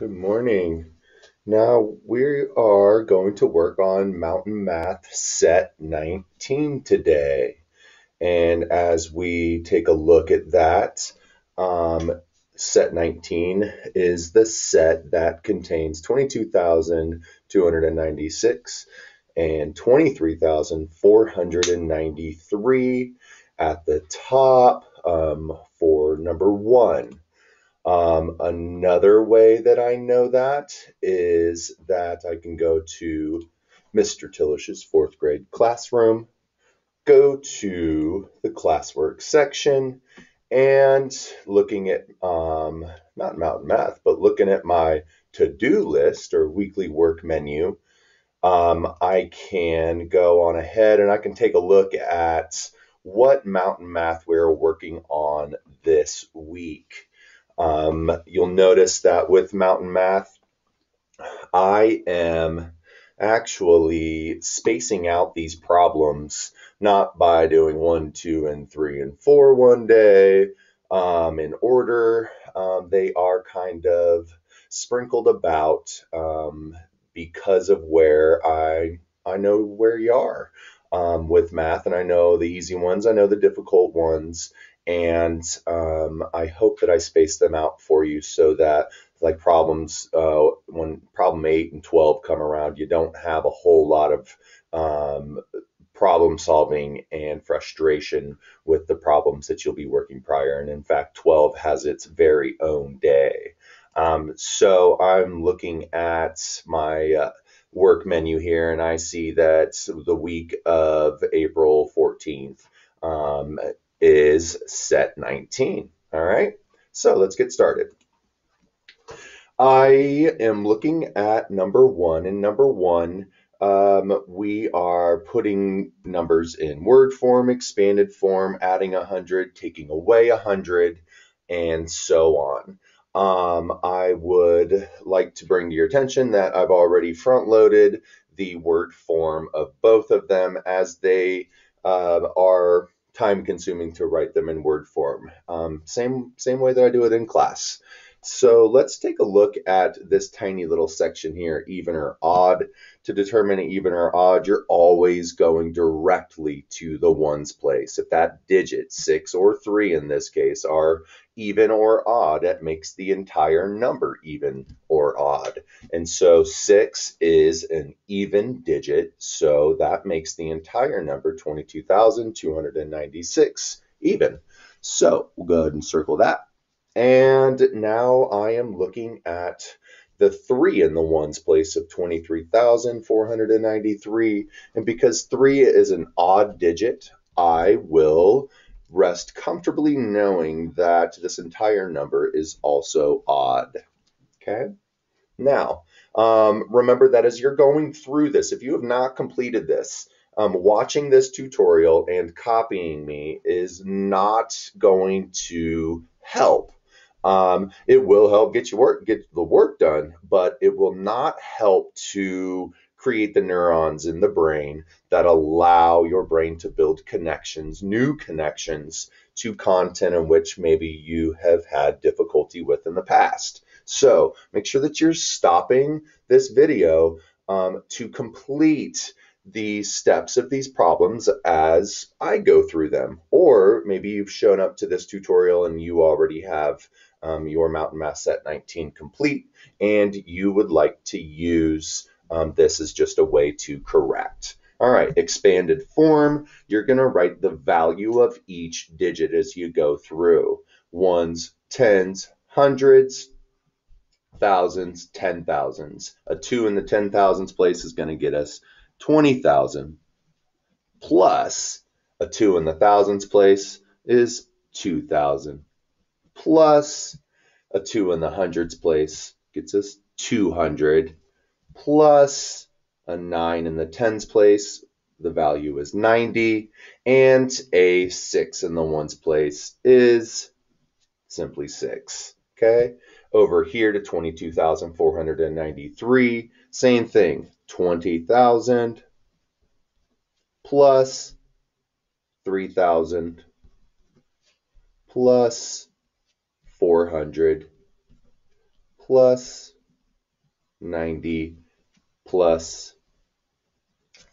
Good morning. Now we are going to work on Mountain Math Set 19 today. And as we take a look at that, um, Set 19 is the set that contains 22,296 and 23,493 at the top um, for number one. Um, another way that I know that is that I can go to Mr. Tillisch's fourth grade classroom, go to the classwork section, and looking at um, not Mountain Math, but looking at my to-do list or weekly work menu, um, I can go on ahead and I can take a look at what Mountain Math we're working on this week. Um, you'll notice that with Mountain Math, I am actually spacing out these problems not by doing one, two, and three, and four one day um, in order. Um, they are kind of sprinkled about um, because of where I I know where you are um, with math, and I know the easy ones, I know the difficult ones, and um, I hope that I space them out for you so that like problems uh, when problem 8 and 12 come around you don't have a whole lot of um, problem solving and frustration with the problems that you'll be working prior. And in fact 12 has its very own day. Um, so I'm looking at my uh, work menu here and I see that the week of April 14th um, is set 19. All right, so let's get started. I am looking at number one, and number one, um, we are putting numbers in word form, expanded form, adding 100, taking away 100, and so on. Um, I would like to bring to your attention that I've already front loaded the word form of both of them as they uh, are time consuming to write them in word form. Um, same, same way that I do it in class. So let's take a look at this tiny little section here, even or odd. To determine even or odd, you're always going directly to the ones place. If that digit, six or three in this case, are even or odd, that makes the entire number even or odd. And so six is an even digit, so that makes the entire number 22,296 even. So we'll go ahead and circle that. And now I am looking at the three in the ones place of 23,493. And because three is an odd digit, I will rest comfortably knowing that this entire number is also odd. Okay. Now, um, remember that as you're going through this, if you have not completed this, um, watching this tutorial and copying me is not going to help. Um, it will help get your work, get the work done, but it will not help to create the neurons in the brain that allow your brain to build connections, new connections to content in which maybe you have had difficulty with in the past. So make sure that you're stopping this video um, to complete the steps of these problems as I go through them. Or maybe you've shown up to this tutorial and you already have um, your Mountain Math Set 19 complete and you would like to use um, this as just a way to correct. All right, expanded form, you're going to write the value of each digit as you go through. Ones, tens, hundreds, thousands, ten thousands. A 2 in the ten thousands place is going to get us 20,000 plus a 2 in the thousands place is 2,000 plus a 2 in the hundreds place gets us 200 plus a 9 in the tens place the value is 90 and a 6 in the ones place is simply 6 okay? Over here to 22,493 same thing 20,000 plus 3,000 plus 400 plus 90 plus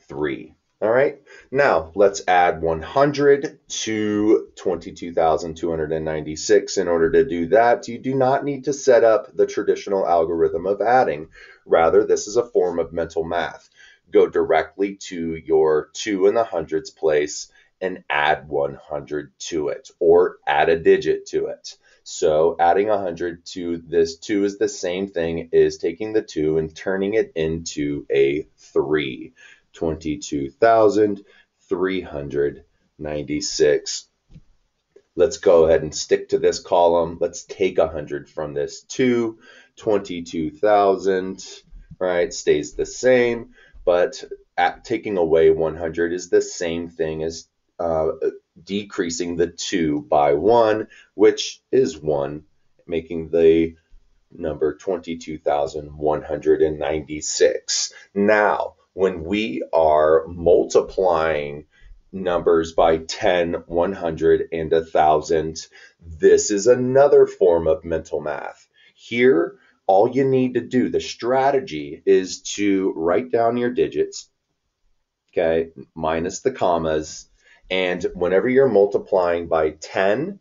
3. All right, now let's add 100 to 22,296. In order to do that, you do not need to set up the traditional algorithm of adding. Rather, this is a form of mental math. Go directly to your 2 in the hundreds place and add 100 to it, or add a digit to it. So adding 100 to this 2 is the same thing as taking the 2 and turning it into a 3. 22,396. Let's go ahead and stick to this column. Let's take 100 from this 2. 22,000, right, stays the same, but at, taking away 100 is the same thing as uh, decreasing the 2 by 1, which is 1, making the number 22,196. Now, when we are multiplying numbers by 10, 100, and 1,000, this is another form of mental math. Here, all you need to do, the strategy is to write down your digits, okay, minus the commas, and whenever you're multiplying by 10,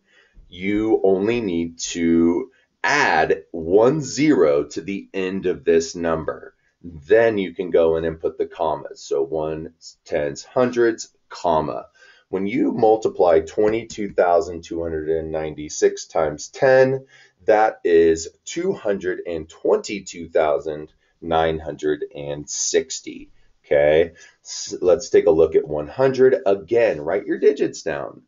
you only need to add one zero to the end of this number. Then you can go in and put the commas. So one, tens, hundreds, comma. When you multiply 22,296 times 10, that is 222,960. Okay, so let's take a look at 100. Again, write your digits down,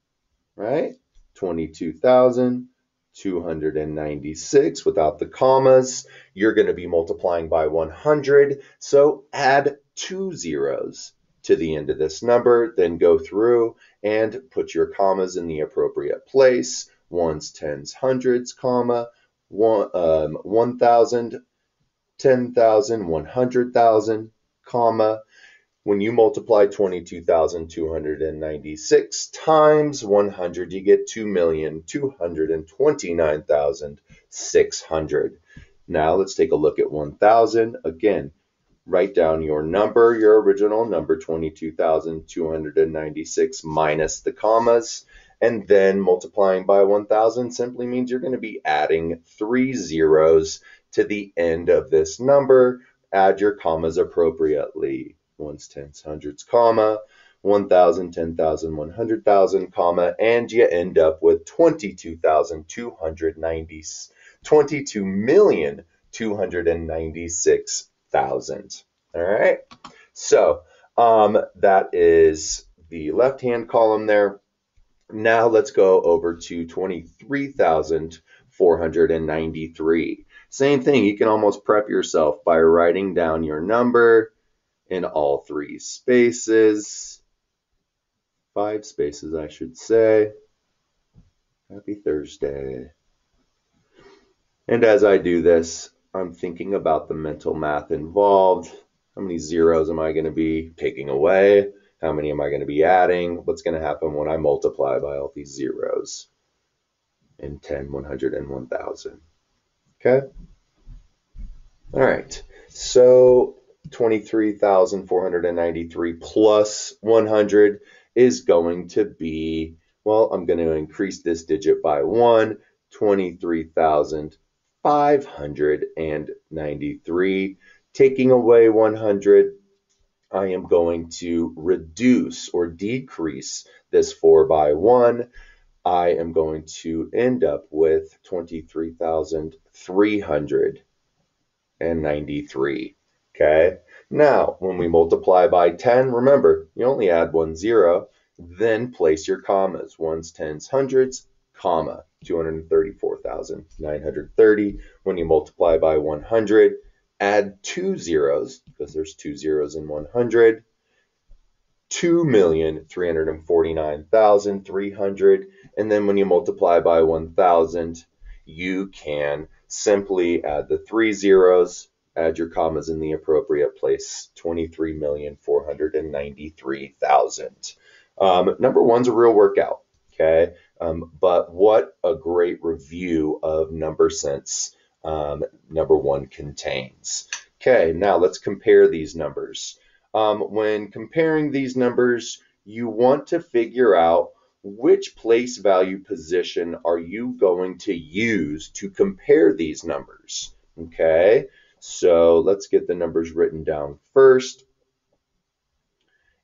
right? 22,296 without the commas. You're going to be multiplying by 100. So add two zeros to the end of this number, then go through and put your commas in the appropriate place. Ones, tens, hundreds, comma, one, um, 1,000, 10,000, 100,000, comma, when you multiply 22,296 times 100, you get 2,229,600. Now let's take a look at 1,000. Again, write down your number, your original number, 22,296 minus the commas. And then multiplying by 1,000 simply means you're going to be adding three zeros to the end of this number. Add your commas appropriately ones, tens, hundreds, comma, 1,000, 10,000, 100,000, comma, and you end up with 22,290, 22,296,000. All right. So um, that is the left-hand column there. Now let's go over to 23,493. Same thing, you can almost prep yourself by writing down your number, in all three spaces. Five spaces, I should say. Happy Thursday. And as I do this, I'm thinking about the mental math involved. How many zeros am I going to be taking away? How many am I going to be adding? What's going to happen when I multiply by all these zeros? In 10, 100, and 1000. Okay? All right. So 23,493 plus 100 is going to be, well, I'm going to increase this digit by 1, 23,593. Taking away 100, I am going to reduce or decrease this 4 by 1. I am going to end up with 23,393. Okay. Now, when we multiply by 10, remember, you only add one zero, then place your commas, ones, tens, hundreds, comma, 234,930. When you multiply by 100, add two zeros, because there's two zeros in 100, 2,349,300. And then when you multiply by 1,000, you can simply add the three zeros, add your commas in the appropriate place 23,493,000. Um, number one's a real workout, okay? Um, but what a great review of number sense um, number one contains. Okay. Now let's compare these numbers. Um, when comparing these numbers, you want to figure out which place value position are you going to use to compare these numbers. Okay, so let's get the numbers written down first.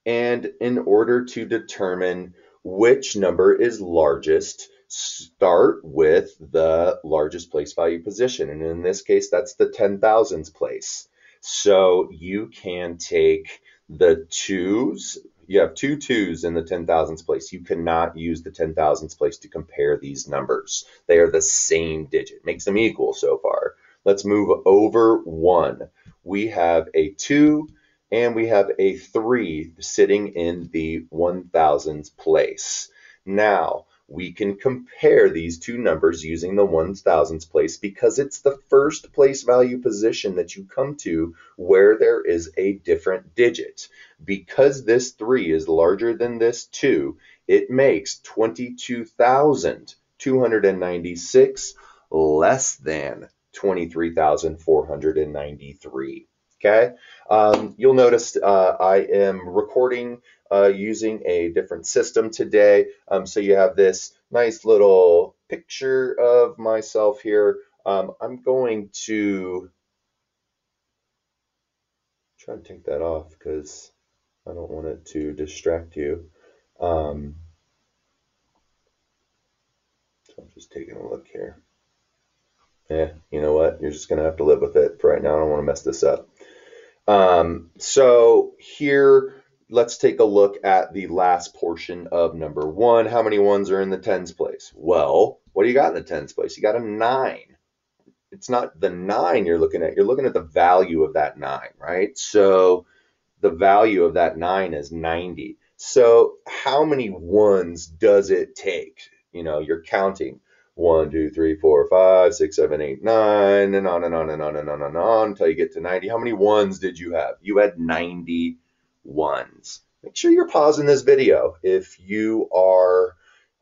And in order to determine which number is largest, start with the largest place value position. And in this case, that's the 10,000s place. So you can take the twos, you have two twos in the 10,000s place. You cannot use the 10,000s place to compare these numbers. They are the same digit, makes them equal so far. Let's move over one. We have a two and we have a three sitting in the 1000s place. Now, we can compare these two numbers using the ones thousands place because it's the first place value position that you come to where there is a different digit. Because this 3 is larger than this 2, it makes 22,296 less than 23,493. Okay, um, you'll notice uh, I am recording uh, using a different system today. Um, so you have this nice little picture of myself here. Um, I'm going to try to take that off because I don't want it to distract you. Um, so I'm just taking a look here. Yeah, you know what? You're just going to have to live with it for right now. I don't want to mess this up. Um, so here let's take a look at the last portion of number one. How many ones are in the tens place? Well, what do you got in the tens place? You got a nine. It's not the nine you're looking at, you're looking at the value of that nine, right? So the value of that nine is 90. So how many ones does it take? You know, you're counting one, two, three, four, five, six, seven, eight, nine, and on and on and on and on and on until you get to 90. How many ones did you have? You had 90 ones. Make sure you're pausing this video if you are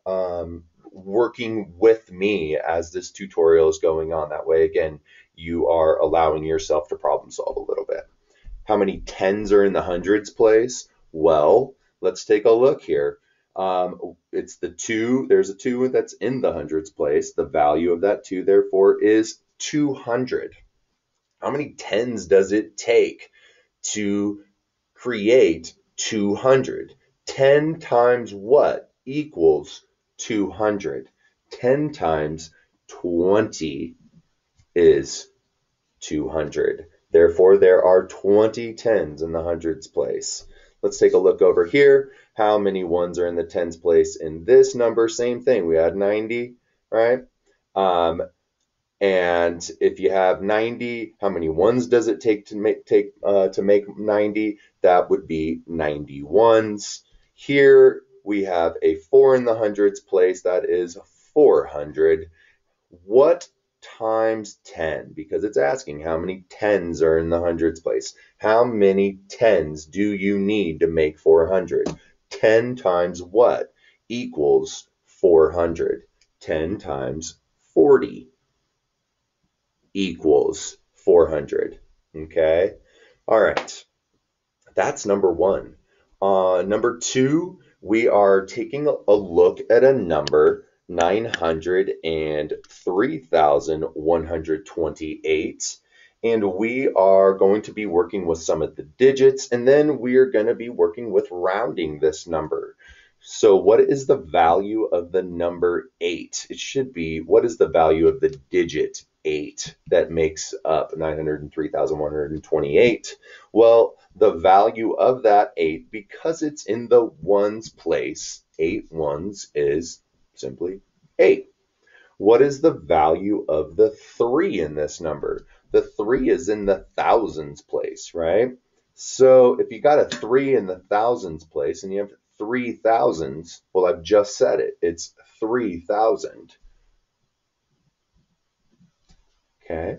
um, working with me as this tutorial is going on. That way, again, you are allowing yourself to problem solve a little bit. How many tens are in the hundreds place? Well, let's take a look here. Um, it's the two, there's a two that's in the hundreds place. The value of that two, therefore, is 200. How many tens does it take to create 200. 10 times what equals 200? 10 times 20 is 200. Therefore, there are 20 tens in the hundreds place. Let's take a look over here. How many ones are in the tens place in this number? Same thing. We had 90, right? Um, and if you have 90, how many ones does it take to make take uh, to make 90? That would be 90 ones. Here we have a four in the hundreds place. That is 400. What times 10? Because it's asking how many tens are in the hundreds place. How many tens do you need to make 400? 10 times what equals 400? 10 times 40 equals 400. Okay. All right. That's number one. Uh, number two, we are taking a look at a number 903,128. And we are going to be working with some of the digits, and then we are going to be working with rounding this number. So what is the value of the number 8? It should be, what is the value of the digit 8 that makes up 903,128? Well, the value of that 8, because it's in the ones place, 8 ones is simply 8. What is the value of the 3 in this number? The 3 is in the thousands place, right? So if you got a 3 in the thousands place and you have three thousands, well, I've just said it. It's 3,000. Okay.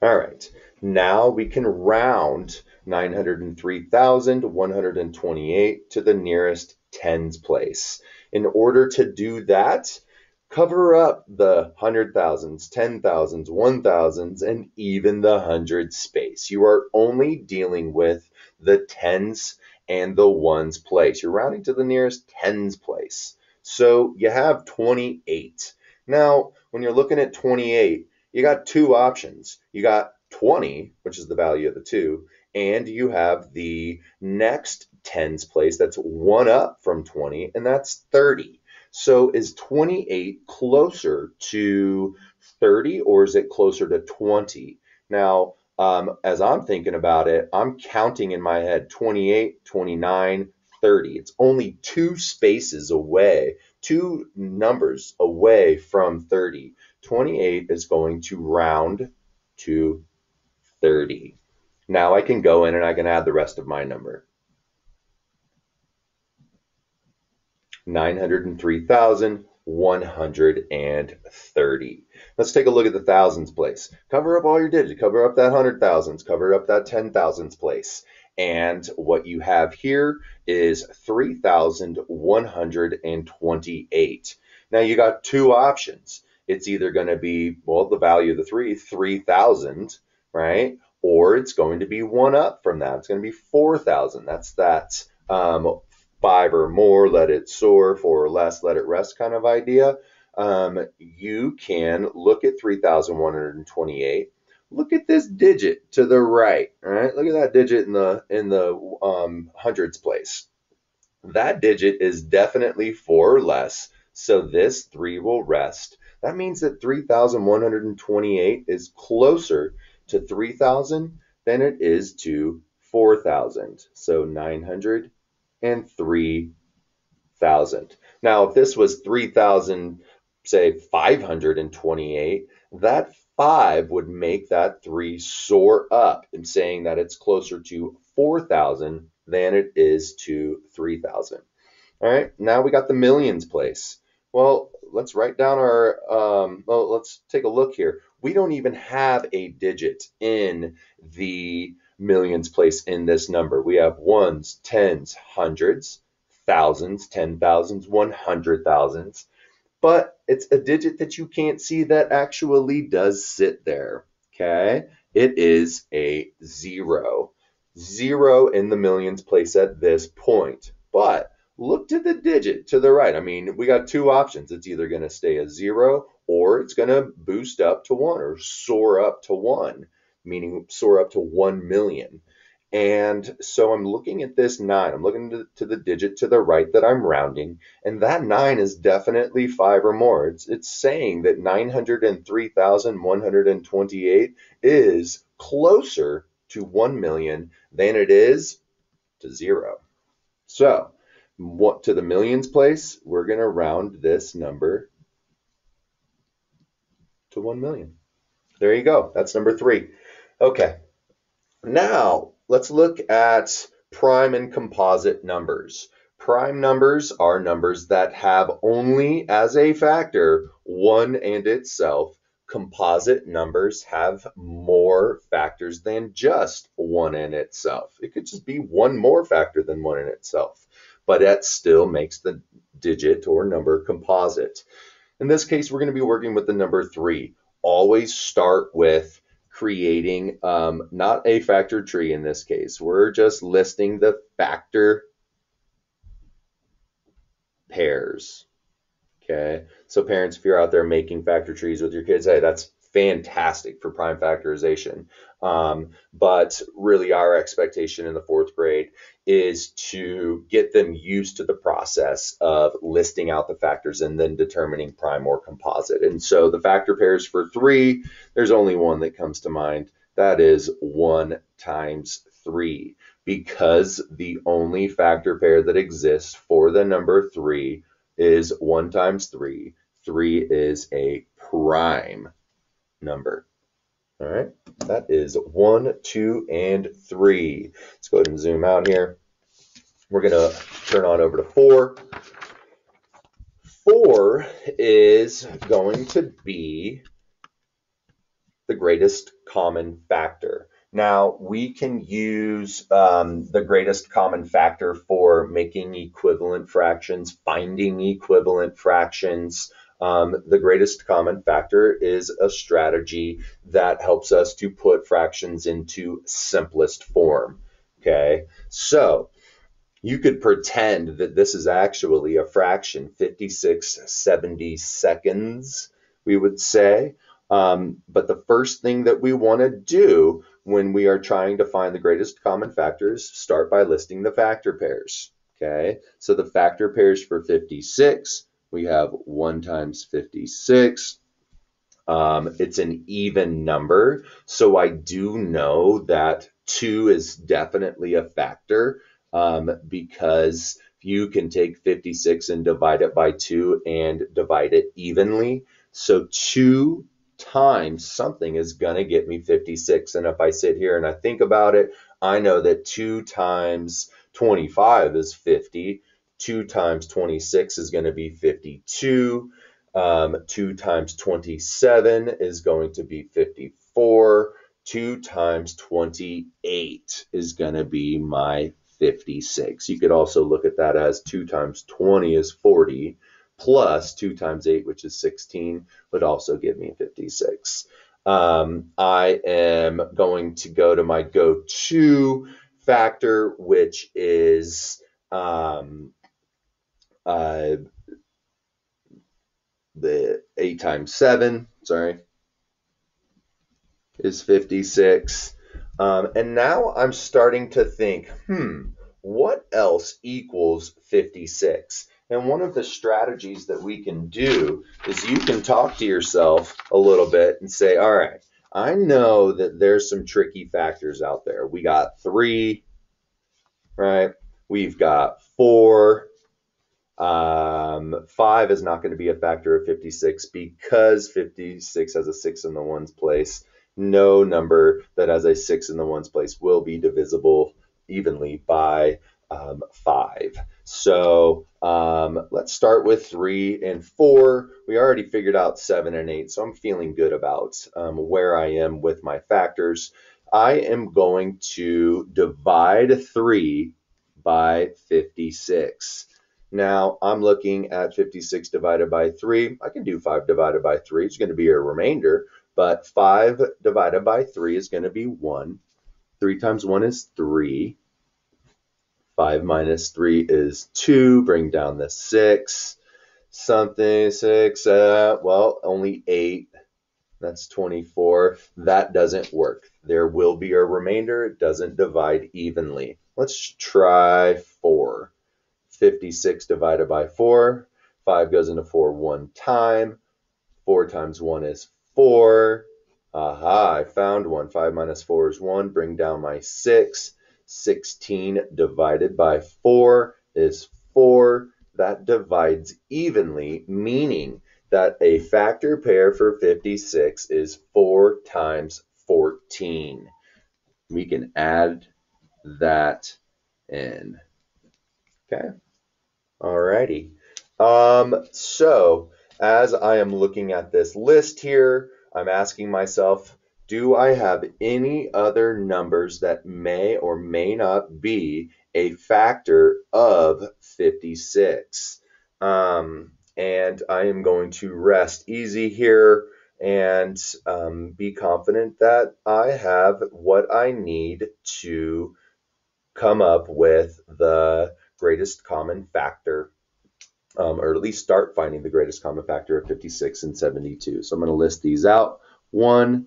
All right. Now we can round 903,128 to the nearest tens place. In order to do that, Cover up the hundred thousands, ten thousands, one thousands, and even the hundred space. You are only dealing with the tens and the ones place. You're rounding to the nearest tens place. So you have 28. Now, when you're looking at 28, you got two options. You got 20, which is the value of the two, and you have the next tens place that's one up from 20, and that's 30. So is 28 closer to 30 or is it closer to 20? Now, um, as I'm thinking about it, I'm counting in my head 28, 29, 30. It's only two spaces away, two numbers away from 30. 28 is going to round to 30. Now I can go in and I can add the rest of my number. 903,130. Let's take a look at the thousands place. Cover up all your digits. Cover up that hundred thousands. Cover up that ten thousands place. And what you have here is 3,128. Now you got two options. It's either going to be, well, the value of the three, 3,000, right? Or it's going to be one up from that. It's going to be 4,000. That's that um, five or more, let it soar, four or less, let it rest kind of idea. Um, you can look at 3,128 look at this digit to the right, right? Look at that digit in the in the um, hundreds place. That digit is definitely four or less, so this three will rest. That means that 3,128 is closer to 3,000 than it is to 4,000. So 903,000. Now, if this was 3,000, say 528, that 5 would make that 3 soar up and saying that it's closer to 4,000 than it is to 3,000. All right, now we got the millions place. Well, let's write down our, um, well, let's take a look here. We don't even have a digit in the millions place in this number. We have ones, tens, hundreds, thousands, ten thousands, one hundred thousands but it's a digit that you can't see that actually does sit there. Okay, it is a zero. Zero in the millions place at this point. But look to the digit to the right. I mean, we got two options. It's either going to stay a zero or it's going to boost up to one or soar up to one, meaning soar up to 1 million. And so I'm looking at this nine. I'm looking to, to, the digit to the right that I'm rounding, and that nine is definitely five or more. It's, it's saying that 903,128 is closer to 1 million than it is to zero. So, what to the millions place, we're going to round this number to 1 million. There you go. That's number three. Okay. Now, Let's look at prime and composite numbers. Prime numbers are numbers that have only as a factor one and itself. Composite numbers have more factors than just one and itself. It could just be one more factor than one in itself, but that still makes the digit or number composite. In this case, we're going to be working with the number three. Always start with creating um, not a factor tree in this case. We're just listing the factor pairs. Okay. So parents, if you're out there making factor trees with your kids, hey, that's fantastic for prime factorization. Um, but really, our expectation in the fourth grade is to get them used to the process of listing out the factors and then determining prime or composite. And so the factor pairs for three, there's only one that comes to mind. That is one times three, because the only factor pair that exists for the number three is one times three. Three is a prime number. All right, that is one, two, and three. Let's go ahead and zoom out here. We're going to turn on over to four. Four is going to be the greatest common factor. Now, we can use um, the greatest common factor for making equivalent fractions, finding equivalent fractions, Um, the greatest common factor is a strategy that helps us to put fractions into simplest form. Okay, so you could pretend that this is actually a fraction, 56 70 seconds, we would say. Um, but the first thing that we want to do when we are trying to find the greatest common factors, start by listing the factor pairs. Okay, so the factor pairs for 56, we have 1 times 56. Um, it's an even number, so I do know that 2 is definitely a factor um, because you can take 56 and divide it by 2 and divide it evenly. So 2 times something is going to get me 56. And if I sit here and I think about it, I know that 2 times 25 is 50. 2 times 26 is going to be 52. Um, 2 times 27 is going to be 54. 2 times 28 is going to be my 56. You could also look at that as 2 times 20 is 40 plus 2 times 8, which is 16, would also give me 56. Um, I am going to go to my go-to factor, which is um, uh, the 8 times 7, sorry, is 56. Um, and now I'm starting to think, hmm, what else equals 56? And one of the strategies that we can do is you can talk to yourself a little bit and say, all right, I know that there's some tricky factors out there. We got three, right? We've got four. Um, five is not going to be a factor of 56 because 56 has a six in the ones place. No number that has a six in the ones place will be divisible evenly by um, five. So um, let's start with three and four. We already figured out seven and eight, so I'm feeling good about um, where I am with my factors. I am going to divide three by 56. Now I'm looking at 56 divided by 3. I can do 5 divided by 3. It's going to be a remainder, but 5 divided by 3 is going to be 1. 3 times 1 is 3. 5 minus 3 is 2. Bring down the 6. Something, 6, uh, well, only 8. That's 24. That doesn't work. There will be a remainder. It doesn't divide evenly. Let's try 4. 56 divided by 4. 5 goes into 4 one time. 4 times 1 is 4. Aha, I found one. 5 minus 4 is 1. Bring down my 6. 16 divided by 4 is 4. That divides evenly, meaning that a factor pair for 56 is 4 times 14. We can add that in. Okay. Alrighty. Um, so as I am looking at this list here, I'm asking myself, do I have any other numbers that may or may not be a factor of 56? Um, and I am going to rest easy here and um, be confident that I have what I need to come up with the greatest common factor, um, or at least start finding the greatest common factor of 56 and 72. So I'm going to list these out. One,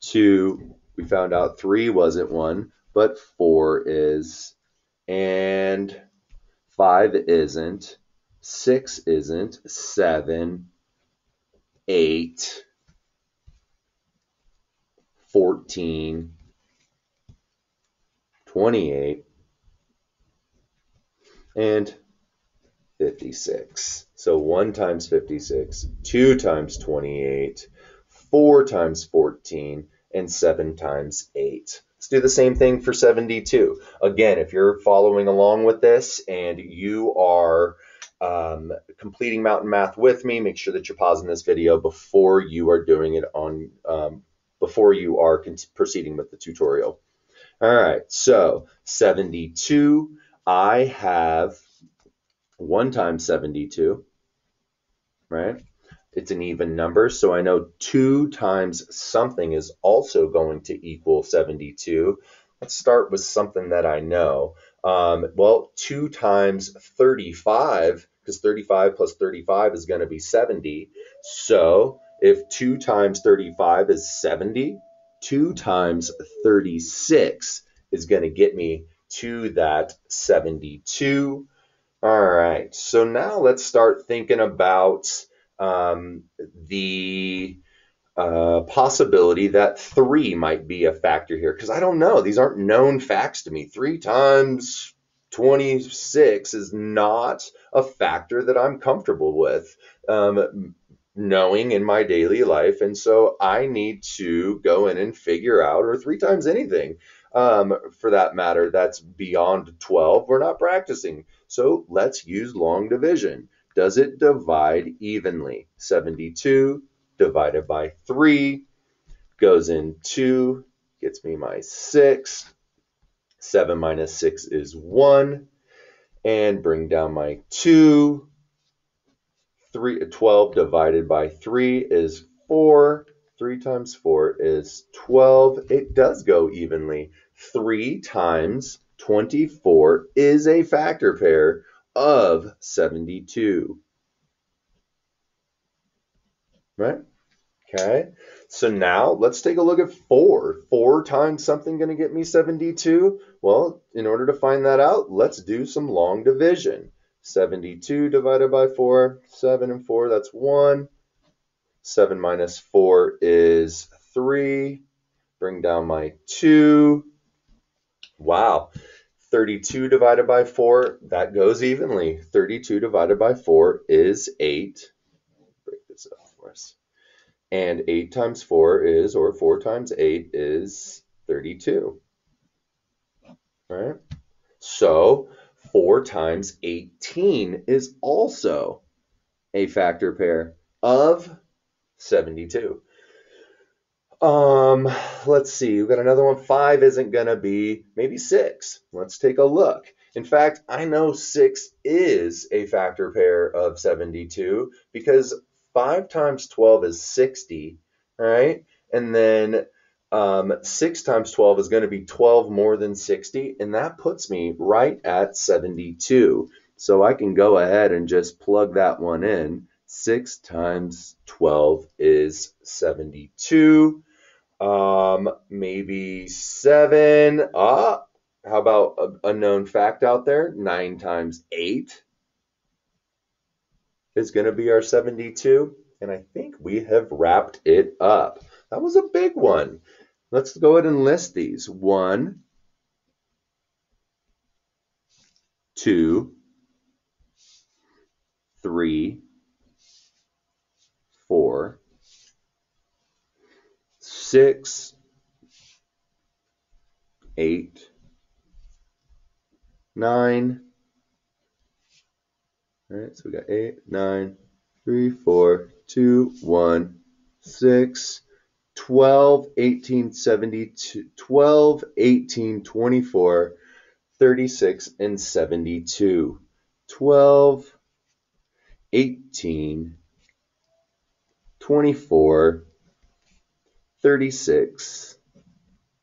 two, we found out three wasn't one, but four is, and five isn't, six isn't, seven, eight, 14, 28, and 56. So 1 times 56, 2 times 28, 4 times 14, and 7 times 8. Let's do the same thing for 72. Again, if you're following along with this and you are um, completing mountain math with me, make sure that you're pausing this video before you are doing it on, um, before you are proceeding with the tutorial. All right, so 72, I have 1 times 72, right? it's an even number, so I know 2 times something is also going to equal 72. Let's start with something that I know. Um, well, 2 times 35, because 35 plus 35 is going to be 70. So if 2 times 35 is 70, 2 times 36 is going to get me to that 72. All right, so now let's start thinking about um, the uh, possibility that three might be a factor here because I don't know. These aren't known facts to me. Three times 26 is not a factor that I'm comfortable with um, knowing in my daily life. And so I need to go in and figure out, or three times anything um, for that matter, that's beyond 12. We're not practicing. So let's use long division. Does it divide evenly? 72 divided by 3 goes in 2, gets me my 6. 7 minus 6 is 1. And bring down my 2. 3, 12 divided by 3 is 4. 3 times 4 is 12. It does go evenly. 3 times 24 is a factor pair of 72. Right? Okay. So now let's take a look at 4. 4 times something going to get me 72? Well, in order to find that out, let's do some long division. 72 divided by 4, 7 and 4, that's 1. 7 minus 4 is 3. Bring down my 2. Wow. 32 divided by 4, that goes evenly. 32 divided by 4 is 8. Break this up for us. And 8 times 4 is, or 4 times 8 is 32. Right? So 4 times 18 is also a factor pair of 72. Um, let's see. We've got another one. Five isn't going to be maybe six. Let's take a look. In fact, I know six is a factor pair of 72 because five times 12 is 60, right? And then um, 6 times 12 is going to be 12 more than 60, and that puts me right at 72. So I can go ahead and just plug that one in. 6 times 12 is 72. Um, maybe 7. Ah, how about a, a known fact out there? 9 times 8 is going to be our 72. And I think we have wrapped it up. That was a big one. Let's go ahead and list these. One, two, three, four, six, eight, nine. All right, so we got eight, nine, three, four, two, one, six, 12, 18, 72, 12, 18, 24, 36, and 72. 12, 18, 24, 36,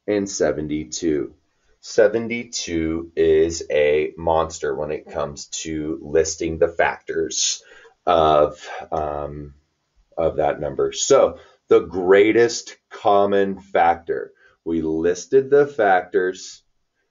and 72. 72 is a monster when it comes to listing the factors of, um, of that number. So the greatest common factor. We listed the factors.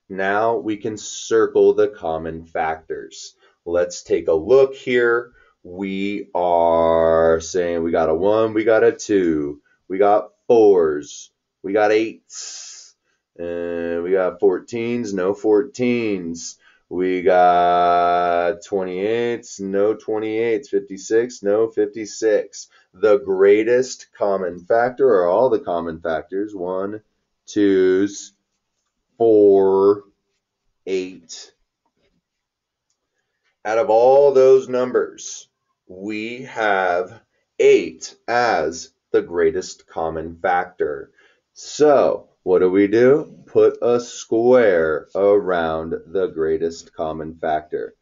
Now we can circle the common factors. Let's take a look here. We are saying we got a one, we got a two, we got fours, we got eights, and we got 14s, no 14s. We got 28s, no 28s, 56, no 56 the greatest common factor or all the common factors one, twos, four, eight. Out of all those numbers, we have eight as the greatest common factor. So, what do we do? Put a square around the greatest common factor.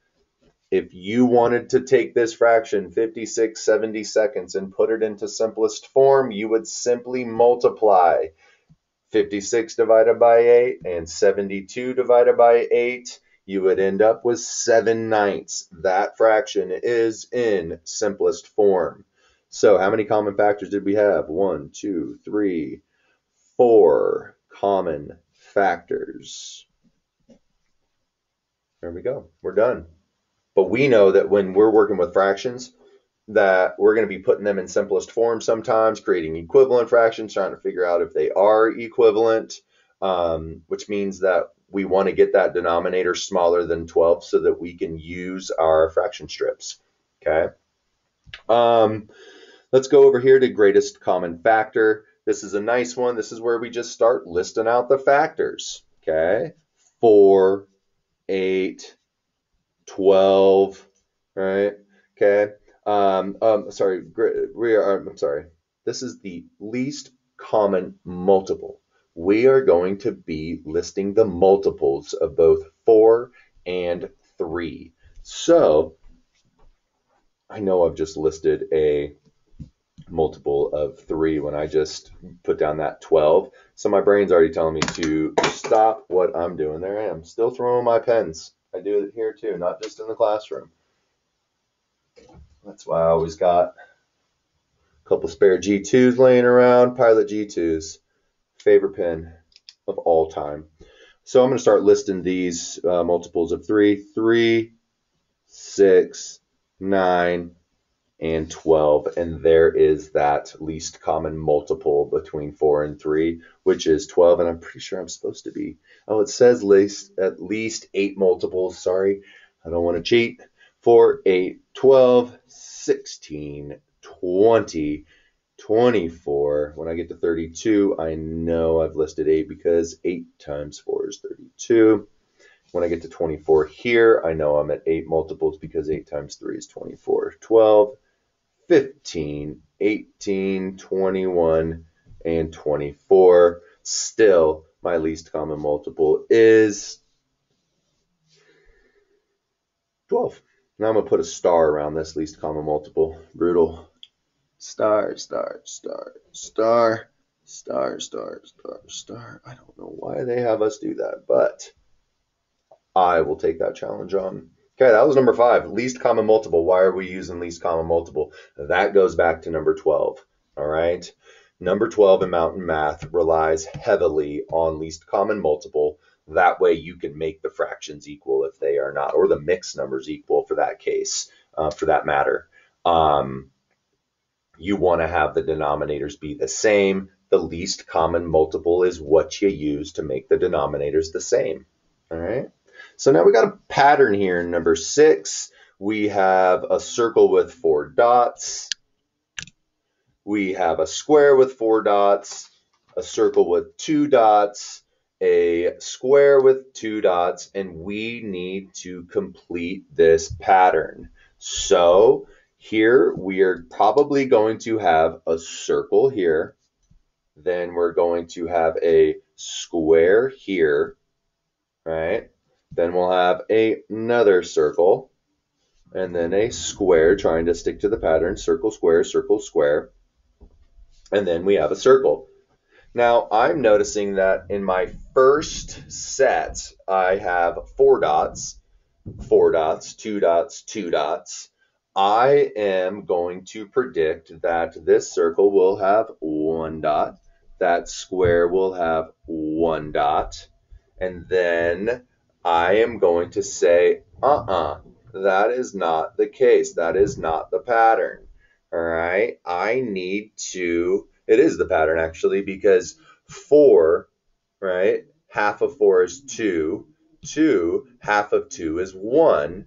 if you wanted to take this fraction 56 70 seconds and put it into simplest form, you would simply multiply 56 divided by 8 and 72 divided by 8. You would end up with 7 ninths. That fraction is in simplest form. So how many common factors did we have? One, two, three, four common factors. There we go. We're done. But we know that when we're working with fractions, that we're going to be putting them in simplest form sometimes, creating equivalent fractions, trying to figure out if they are equivalent, um, which means that we want to get that denominator smaller than 12 so that we can use our fraction strips. Okay. Um, let's go over here to greatest common factor. This is a nice one. This is where we just start listing out the factors. Okay. 4, 8, 12, right? Okay. Um, um, sorry, we are, I'm sorry. This is the least common multiple. We are going to be listing the multiples of both 4 and 3. So, I know I've just listed a multiple of 3 when I just put down that 12. So my brain's already telling me to stop what I'm doing. There I am, still throwing my pens. I do it here too, not just in the classroom. That's why I always got a couple spare G2s laying around, Pilot G2s, favorite pen of all time. So I'm going to start listing these uh, multiples of 3, 3, 6, 9, and 12. And there is that least common multiple between 4 and 3, which is 12. And I'm pretty sure I'm supposed to be, oh, it says least, at least 8 multiples. Sorry, I don't want to cheat. 4, 8, 12, 16, 20, 24. When I get to 32, I know I've listed 8 because 8 times 4 is 32. When I get to 24 here, I know I'm at 8 multiples because 8 times 3 is 24. 12, 15, 18, 21, and 24. Still, my least common multiple is 12. Now I'm going to put a star around this least common multiple. Brutal. Star, star, star, star, star, star, star, star. I don't know why they have us do that, but I will take that challenge on. Okay, that was number five. Least common multiple. Why are we using least common multiple? That goes back to number 12. All right. Number 12 in mountain math relies heavily on least common multiple. That way you can make the fractions equal if they are not, or the mixed numbers equal for that case, uh, for that matter. Um, you want to have the denominators be the same. The least common multiple is what you use to make the denominators the same. All right. So now we got a pattern here in number six. We have a circle with four dots. We have a square with four dots, a circle with two dots, a square with two dots, and we need to complete this pattern. So here we are probably going to have a circle here. Then we're going to have a square here, right? Then we'll have a, another circle and then a square trying to stick to the pattern, circle, square, circle, square. And then we have a circle. Now I'm noticing that in my first set, I have four dots, four dots, two dots, two dots. I am going to predict that this circle will have one dot, that square will have one dot, and then I am going to say, uh-uh, that is not the case. That is not the pattern. All right. I need to, it is the pattern actually, because four, right? Half of four is two. Two, half of two is one.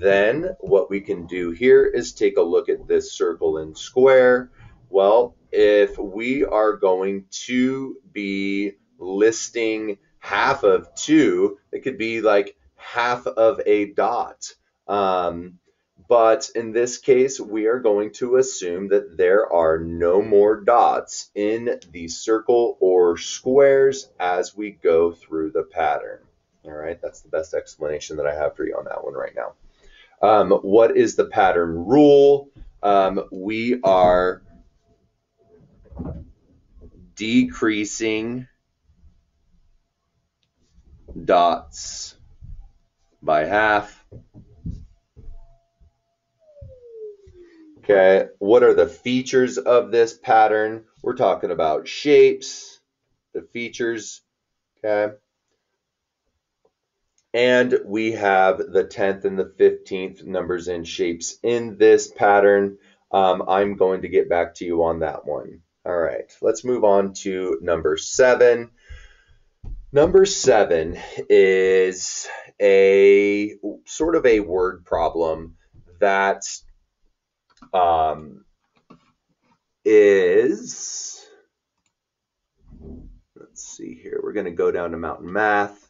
Then what we can do here is take a look at this circle and square. Well, if we are going to be listing half of two, it could be like half of a dot. Um, but in this case, we are going to assume that there are no more dots in the circle or squares as we go through the pattern. All right, that's the best explanation that I have for you on that one right now. Um, what is the pattern rule? Um, we are decreasing dots by half. Okay, what are the features of this pattern? We're talking about shapes, the features, okay? And we have the 10th and the 15th numbers and shapes in this pattern. Um, I'm going to get back to you on that one. All right, let's move on to number seven. Number seven is a sort of a word problem that um, is, let's see here, we're going to go down to Mountain Math.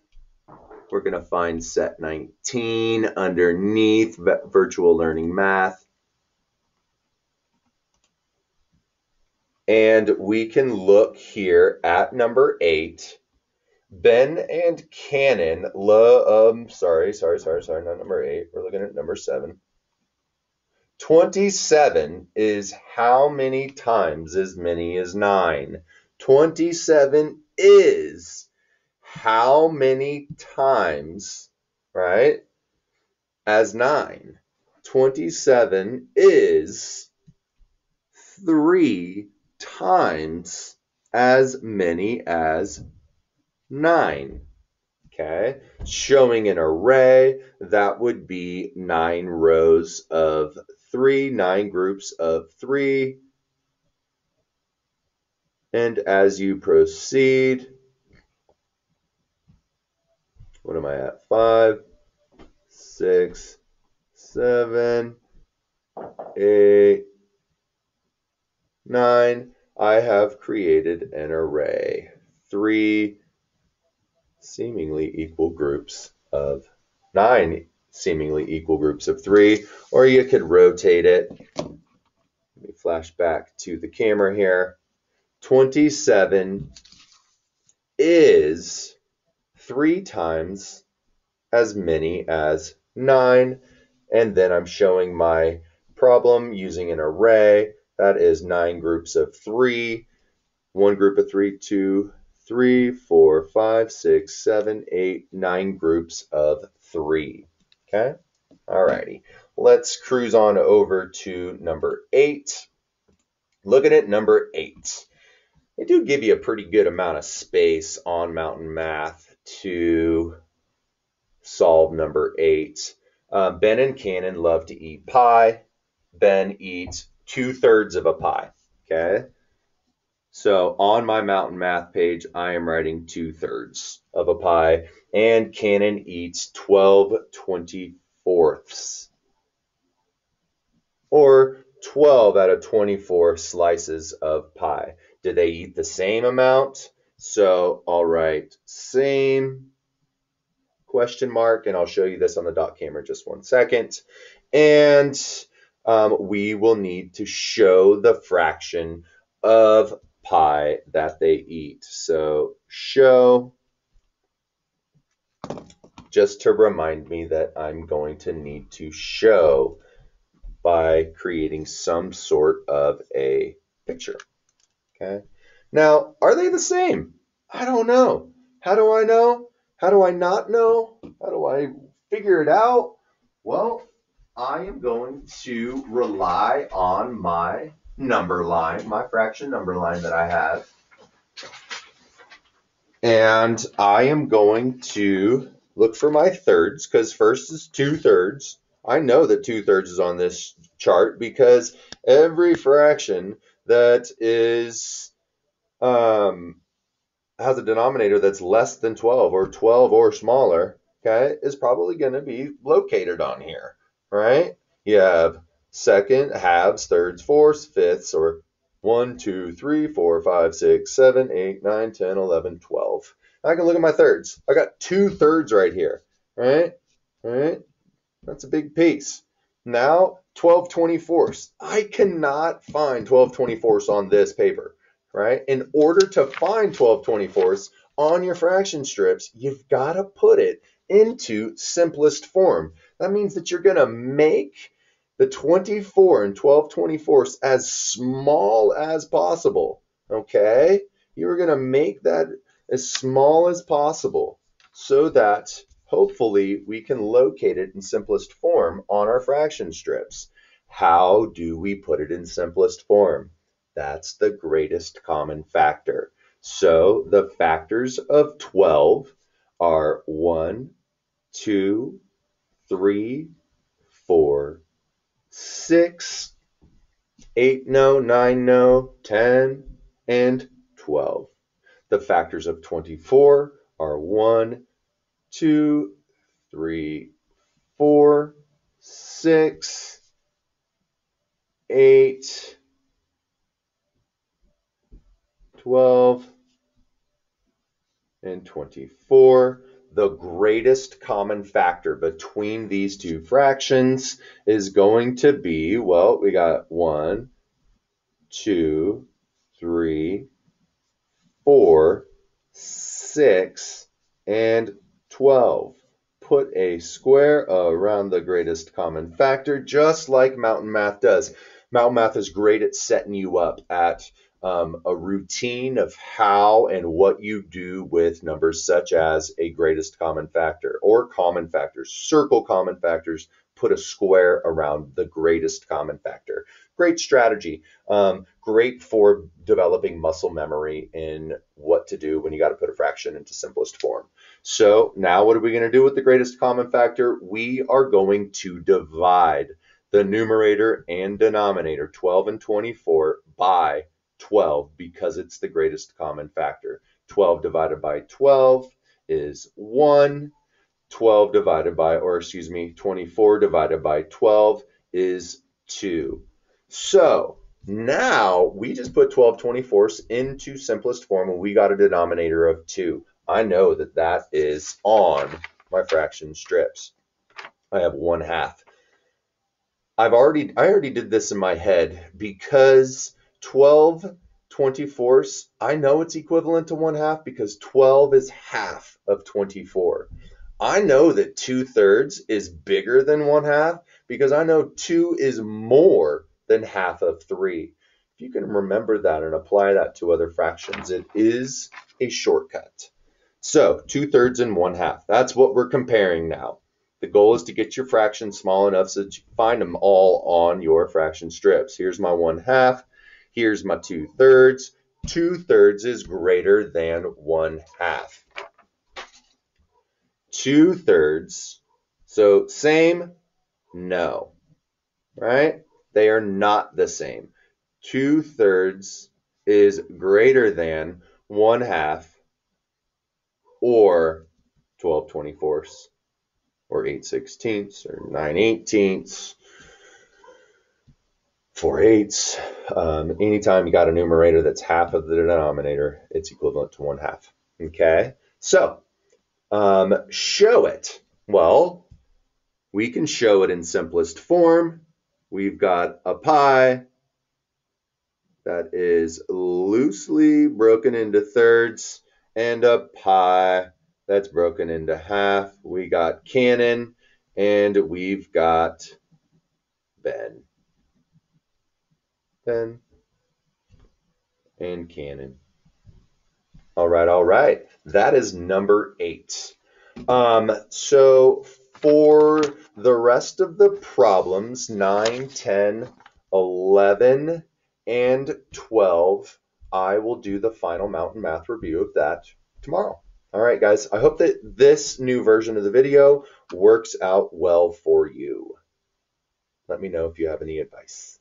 We're going to find set 19 underneath virtual learning math. And we can look here at number eight Ben and Cannon, lo, um, sorry, sorry, sorry, sorry, not number eight. We're looking at number seven. 27 is how many times as many as 9? 27 is how many times, right, as 9? 27 is 3 times as many as 9. Okay, showing an array, that would be nine rows of three, nine groups of three. And as you proceed, what am I at? Five, six, seven, eight, nine. I have created an array. Three, seemingly equal groups of nine seemingly equal groups of three, or you could rotate it. Let me flash back to the camera here. 27 is three times as many as nine. And then I'm showing my problem using an array. That is nine groups of three. One group of three, two, three, four, five, six, seven, eight, nine groups of three. Okay, alrighty. Let's cruise on over to number eight. Looking at number eight, they do give you a pretty good amount of space on Mountain Math to solve number eight. Uh, ben and Cannon love to eat pie. Ben eats two thirds of a pie. Okay. So on my mountain math page, I am writing two thirds of a pie, and Cannon eats 12 24ths, or 12 out of 24 slices of pie. Did they eat the same amount? So I'll write same question mark, and I'll show you this on the dot camera just one second. And um, we will need to show the fraction of pie that they eat. So show, just to remind me that I'm going to need to show by creating some sort of a picture. Okay. Now, are they the same? I don't know. How do I know? How do I not know? How do I figure it out? Well, I am going to rely on my number line, my fraction number line that I have. And I am going to look for my thirds because first is two thirds. I know that two thirds is on this chart because every fraction that is um, has a denominator that's less than 12 or 12 or smaller, okay, is probably going to be located on here, right? You have second, halves, thirds, fourths, fifths, or 1, 2, 3, 4, 5, 6, 7, 8, 9, 10, 11, 12. I can look at my thirds. I got two thirds right here, right? Right? That's a big piece. Now, 12 24ths. I cannot find 12 24ths on this paper, right? In order to find 12 24ths on your fraction strips, you've got to put it into simplest form. That means that you're going to make the 24 and 12 24ths as small as possible. Okay? You're going to make that as small as possible so that hopefully we can locate it in simplest form on our fraction strips. How do we put it in simplest form? That's the greatest common factor. So the factors of 12 are 1, 2, 3, 4, 6, 8 no, 9 no, 10, and 12. The factors of 24 are 1, 2, 3, 4, 6, 8, 12, and 24. The greatest common factor between these two fractions is going to be, well, we got 1, 2, 3, 4, 6, and 12. Put a square around the greatest common factor, just like Mountain Math does. Mountain Math is great at setting you up at um, a routine of how and what you do with numbers such as a greatest common factor or common factors. Circle common factors, put a square around the greatest common factor. Great strategy. Um, great for developing muscle memory in what to do when you got to put a fraction into simplest form. So now what are we going to do with the greatest common factor? We are going to divide the numerator and denominator, 12 and 24, by 12 because it's the greatest common factor. 12 divided by 12 is 1. 12 divided by, or excuse me, 24 divided by 12 is 2. So now we just put 12 24ths into simplest form and we got a denominator of 2. I know that that is on my fraction strips. I have 1 half. I've already, I already did this in my head because 12 24ths, I know it's equivalent to 1 half because 12 is half of 24. I know that 2 thirds is bigger than 1 half because I know 2 is more than half of 3. If you can remember that and apply that to other fractions, it is a shortcut. So 2 thirds and 1 half, that's what we're comparing now. The goal is to get your fractions small enough so that you find them all on your fraction strips. Here's my 1 half. Here's my 2 thirds. 2 thirds is greater than 1 half. 2 thirds. So same? No. Right? They are not the same. 2 thirds is greater than 1 half or 12 24ths or 8 sixteenths or 9 eighteenths, 4 eighths. Um, anytime you got a numerator that's half of the denominator, it's equivalent to 1 half. Okay? So, um, show it. Well, we can show it in simplest form. We've got a pie that is loosely broken into thirds and a pie that's broken into half. We got Cannon and we've got Ben. Ben and Cannon. All right, all right. That is number eight. Um, so for the rest of the problems, 9, 10, 11, and 12, I will do the final mountain math review of that tomorrow. All right, guys, I hope that this new version of the video works out well for you. Let me know if you have any advice.